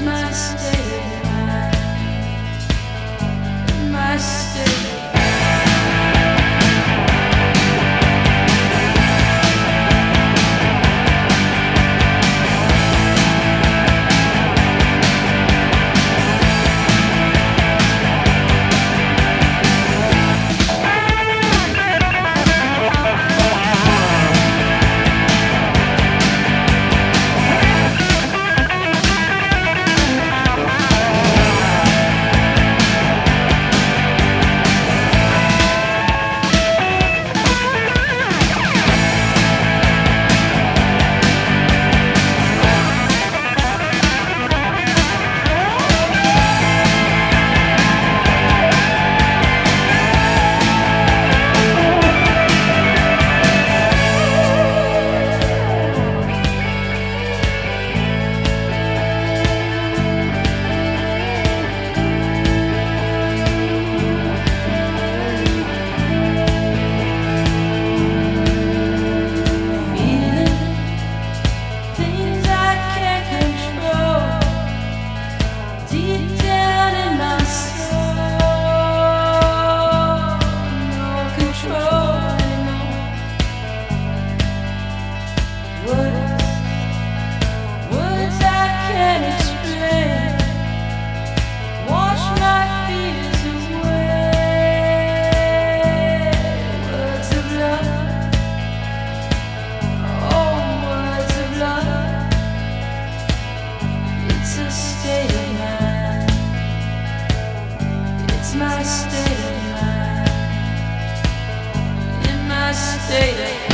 my state of mind, my state. My state of mind. In my state of